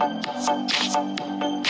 Thank you.